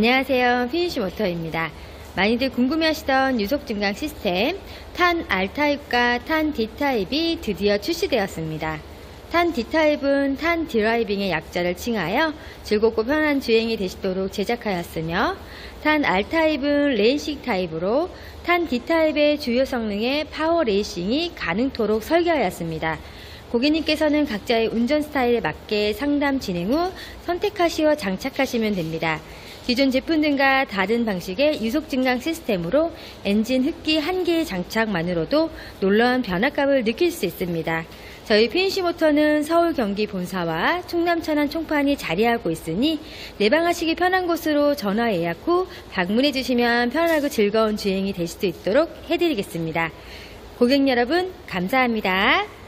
안녕하세요. 피니시 모터입니다. 많이들 궁금해하시던 유속 증강 시스템 탄 R타입과 탄 D타입이 드디어 출시되었습니다. 탄 D타입은 탄 driving의 약자를 칭하여 즐겁고 편한 주행이 되시도록 제작하였으며 탄 R타입은 racing 타입으로 탄 D타입의 주요 성능의 파워 racing이 가능토록 설계하였습니다. 고객님께서는 각자의 운전 스타일에 맞게 상담 진행 후 선택하시어 장착하시면 됩니다. 기존 제품들과 다른 방식의 유속 증강 시스템으로 엔진 흡기 한 개의 장착만으로도 놀라운 변화감을 느낄 수 있습니다. 저희 PNC 모터는 서울 경기 본사와 충남 천안 총판이 자리하고 있으니 내방하시기 편한 곳으로 전화 예약 후 방문해 주시면 편하고 즐거운 주행이 될 수 있도록 해드리겠습니다. 고객 여러분 감사합니다.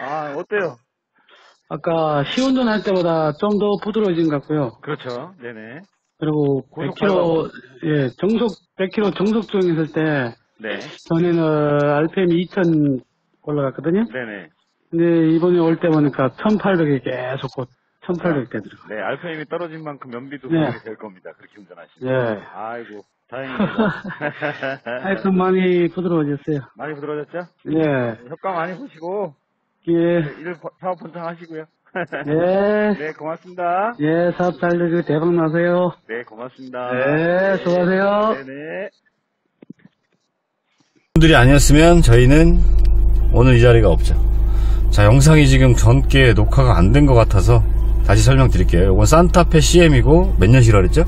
아, 어때요? 아까 시운전 할 때보다 좀 더 부드러워진 것 같고요. 그렇죠. 네네. 그리고 고속 100km, 예, 정속, 100km 정속 주행했을 때, 네. 전에는 RPM이 2000 올라갔거든요. 네네. 근데 이번에 올 때 보니까 1800에 계속 곧 1800 되더라고요. 네, RPM이 떨어진 만큼 연비도 네. 될 겁니다. 그렇게 운전하시면. 예. 아이고, 다행입니다. 하여튼 많이 부드러워졌어요. 많이 부드러졌죠? 예. 효과 많이 보시고, 예. 일 사업 번창하시고요. 예. 네, 고맙습니다. 예, 사업 잘 되고 대박 나세요. 네, 고맙습니다. 네, 수고하세요. 네 네. 분들이 아니었으면 저희는 오늘 이 자리가 없죠. 자, 영상이 지금 전께 녹화가 안 된 것 같아서 다시 설명드릴게요. 이건 산타페 CM이고 몇 년식이라 그랬죠?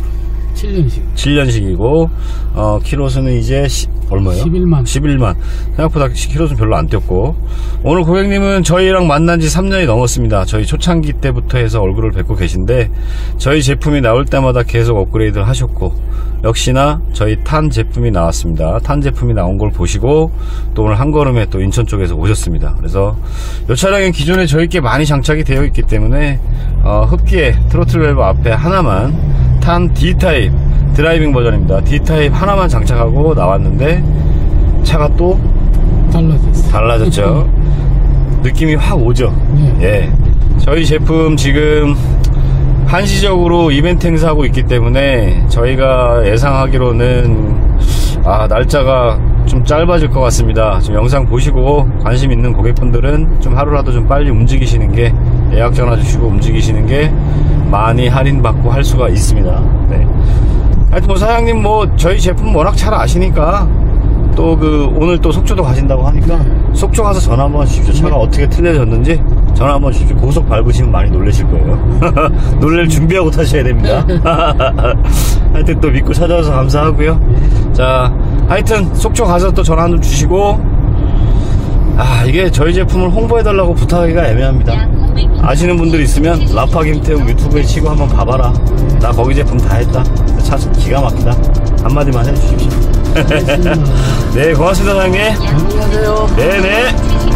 7년씩 7년식이고 어, 키로수는 이제 시- 얼마예요? 11만 11만. 생각보다 키로수는 별로 안 뛰었고 오늘 고객님은 저희랑 만난 지 3년이 넘었습니다. 저희 초창기 때부터 해서 얼굴을 뵙고 계신데 저희 제품이 나올 때마다 계속 업그레이드를 하셨고 역시나 저희 탄 제품이 나왔습니다. 탄 제품이 나온 걸 보시고 또 오늘 한 걸음에 또 인천 쪽에서 오셨습니다. 그래서 이 차량은 기존에 저희께 많이 장착이 되어 있기 때문에 어, 흡기에 트로틀 밸브 앞에 하나만 탄 D타입 driving 버전입니다. D타입 하나만 장착하고 나왔는데 차가 또 달라졌어. 달라졌죠. 느낌이 확 오죠. 네. 예. 저희 제품 지금 한시적으로 이벤트 행사하고 있기 때문에 저희가 예상하기로는 아, 날짜가 좀 짧아질 것 같습니다. 지금 영상 보시고 관심 있는 고객분들은 좀 하루라도 좀 빨리 움직이시는 게 예약 전화 주시고 움직이시는 게 많이 할인받고 할 수가 있습니다. 네. 하여튼 뭐 사장님 뭐 저희 제품 워낙 잘 아시니까 또 그 오늘 또 속초도 가신다고 하니까 속초 가서 전화 한번 주십시오. 차가 어떻게 틀려졌는지 전화 한번 주십시오. 고속 밟으시면 많이 놀라실 거예요. 놀랄 준비하고 타셔야 됩니다. 하여튼 또 믿고 찾아와서 감사하고요. 자, 하여튼 속초 가서 또 전화 좀 주시고 아 이게 저희 제품을 홍보해달라고 부탁하기가 애매합니다. 아시는 분들 있으면 라파 김태웅 유튜브에 치고 한번 봐봐라. 나 거기 제품 다 했다. 차 기가 막히다. 한마디만 해주십시오. 네, 고맙습니다, 사장님. 안녕하세요. 네네.